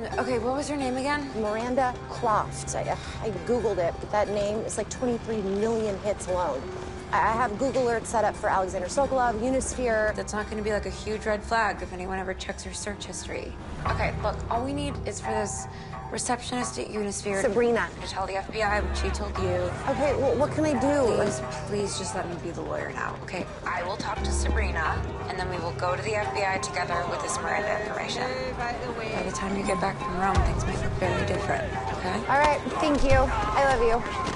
Okay, what was her name again? Miranda Croft. I, I Googled it, but that name is like 23 million hits alone. I have Google Alerts set up for Alexander Sokolov, Unisphere. That's not gonna be like a huge red flag if anyone ever checks her search history. Okay, look, all we need is for this receptionist at Unisphere Sabrina. to tell the FBI what she told you. Okay, well, what can I do? Please, please just let me be the lawyer now, okay? I will talk to Sabrina, and then we will go to the FBI together with this Miranda information. By the time you get back from Rome, things might look very different, okay? All right, thank you. I love you.